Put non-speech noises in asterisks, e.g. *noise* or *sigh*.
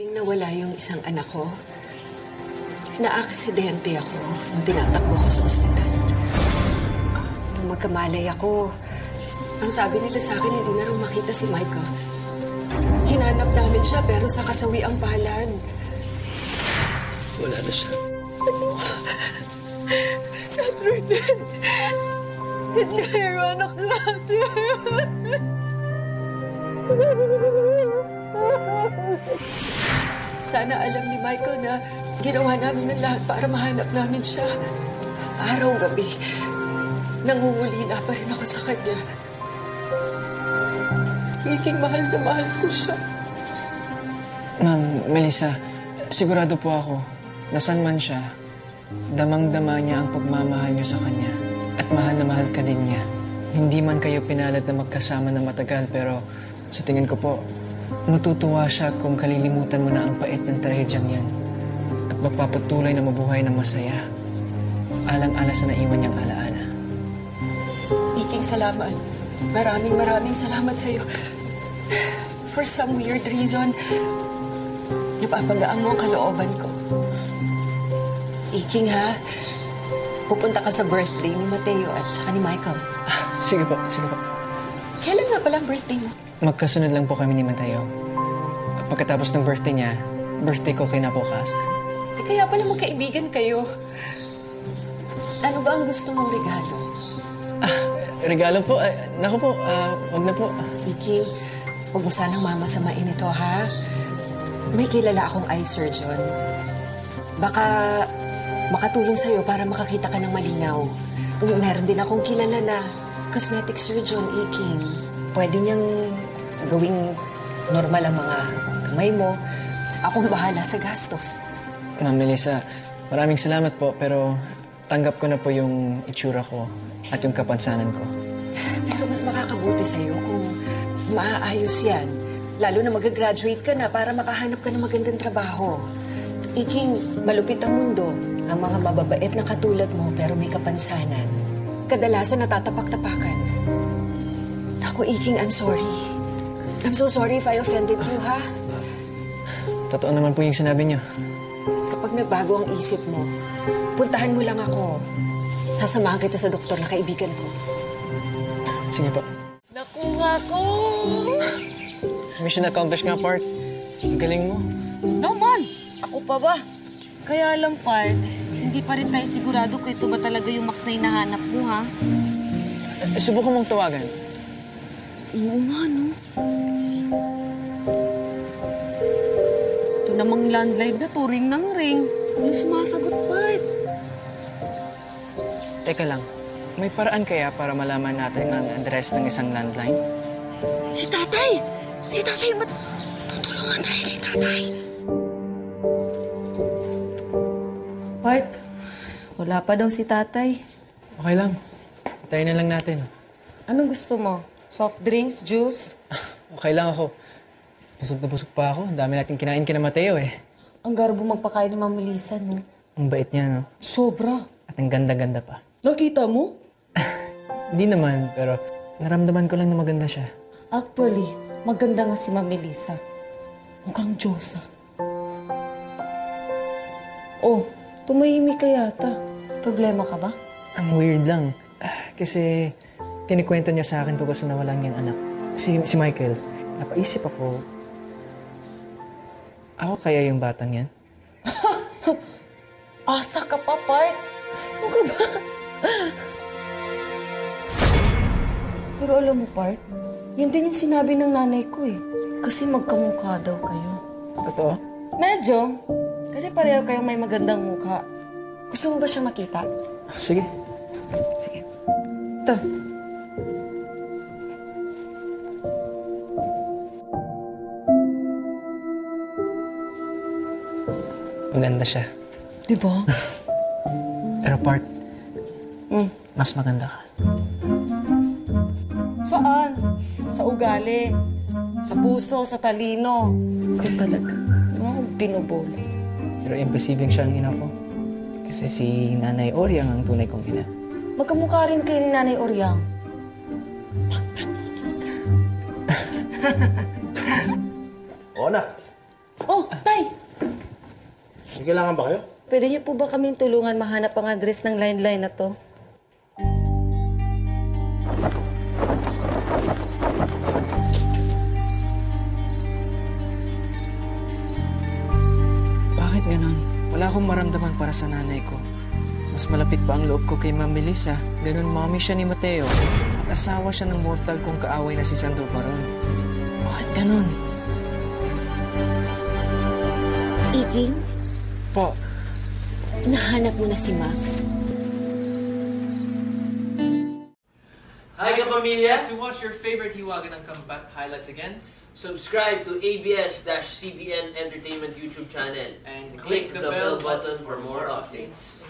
Gabing nawala yung isang anak ko, naaksidente ako nung tinatakbo ako sa ospital. Nung magkamalay ako, ang sabi nila sa akin, hindi na rin makita si Michael. Hinanap namin siya pero sa kasawi ang palad. Wala na siya. *laughs* Saturday, hindi kayo anak natin. *laughs* Sana alam ni Michael na ginawa namin ng lahat para mahanap namin siya. Araw-gabi, nangungulila pa rin ako sa kanya. Higing mahal na mahal ko siya. Ma'am, Melissa, sigurado po ako, nasan man siya, damang-dama niya ang pagmamahal niyo sa kanya. At mahal na mahal ka din niya. Hindi man kayo pinalad na magkasama na matagal, pero sa tingin ko po, matutuwa siya kung kalilimutan mo na ang pait ng trahedyang yan. At magpapatuloy na mabuhay ng masaya. Alang-ala sa naiwan niyang alaala. Iking salamat. Maraming maraming salamat sa iyo. For some weird reason, napapagaan mo ang kalooban ko. Iking ha, pupunta ka sa birthday ni Mateo at saka ni Michael. Sige po, sige po. Kailan nga pala ang birthday mo? Magkasunod lang po kami ni Mateo. Pagkatapos ng birthday niya, birthday ko kinabukasan. Eh, kaya pala magkaibigan kayo. Ano ba ang gusto mong regalo? Regalo po? Ay, naku po, ah, wag na po. Iking, huwag mo sanang mamasamain ito, ha? May kilala akong eye surgeon. Baka makatulong sa'yo para makakita ka ng malinaw. Meron din akong kilala na cosmetic surgeon, Iking. Pwede niyang gawing normal ang mga kamay mo. Akong bahala sa gastos. Ma'am Melissa, maraming salamat po, pero tanggap ko na po yung itsura ko at yung kapansanan ko. Pero mas makakabuti sa'yo kung maaayos yan. Lalo na mag-graduate ka na para makahanap ka ng magandang trabaho. Iking, malupit ang mundo. Ang mga mababait na katulad mo pero may kapansanan. Kadalasan natatapak-tapakan. Ako, Iking, I'm sorry. I'm so sorry if I offended you, ha? Totoo naman po yung sinabi niyo. Kapag nagbago ang isip mo, puntahan mo lang ako. Sasamahan kita sa doktor na kaibigan ko. Sige po. Nakuha ko! Mission accomplished nga, part. Ang galing mo. Naman! Ako pa ba? Kaya lang, part, hindi pa rin tayo sigurado kung ito ba talaga yung Max na hinahanap mo, ha? Eh, subukan mong tawagan. Oo nga, no? Sige. Ito namang landline na to, ring ng ring. Ano sumasagot, part? Teka lang, may paraan kaya para malaman natin ang address ng isang landline? Si tatay! Si tatay, mat... Tutulungan tayo ni tatay. Part, wala pa daw si tatay. Okay lang. Tayo na lang natin. Anong gusto mo? Soft drinks, juice? *laughs* Okay lang ako. Busog na busog pa ako. Ang dami natin kinain kina Mateo eh. Ang garbo magpakain ni Ma'am Melissa, no? Ang bait niya, no? Sobra. At ang ganda-ganda pa. Nakita mo? *laughs* Hindi naman, pero naramdaman ko lang na maganda siya. Actually, maganda nga si Ma'am Melissa. Mukhang Diyosa. Oh, tumahimik ka yata. Problema ka ba? Ang weird lang. Ah, Kasi kinikwento niya sa akin tungkol sa nawalang niyang anak. Si, si Michael. Napaisip ako, ako kaya yung batang yan? *laughs* Asa ka pa, Park? Ano ka ba? Pero alam mo, Park, yan din yung sinabi ng nanay ko eh. Kasi magkamukha daw kayo. Totoo? Medyo. Kasi pareho kayong may magandang mukha. Gusto mo ba siya makita? Sige. Sige. Ito. Maganda siya. Di ba? *laughs* Pero part, Mm. mas maganda ka. Saan? Sa ugali. Sa puso, sa talino. Ikaw talaga. Ano akong binubolo? Pero imposibleng siya ang ina ko. Kasi si Nanay Oriang ang tunay kong ina. Magkamukha rin kayo ni Nanay Oryang. O anak, Oh, tay! May kailangan ba kayo? Pwede niyo po ba kaming tulungan mahanap ang address ng landline na to? Bakit ganon? Wala akong maramdaman para sa nanay ko. Mas malapit pa ang loob ko kay Ma'am Melissa. Ganun mommy siya ni Mateo. At asawa siya ng mortal kong kaaway na si Sandro Paron. Bakit ganon? Iging, Po, nahanap mo na si Max? Hi kapamilya! To watch your favorite Hiwaga ng Kampat highlights again, Subscribe to ABS-CBN Entertainment YouTube channel And click click the the bell bell button for more updates.